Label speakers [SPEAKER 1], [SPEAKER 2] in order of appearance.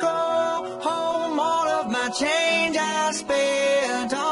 [SPEAKER 1] go home. All of my change I spent on.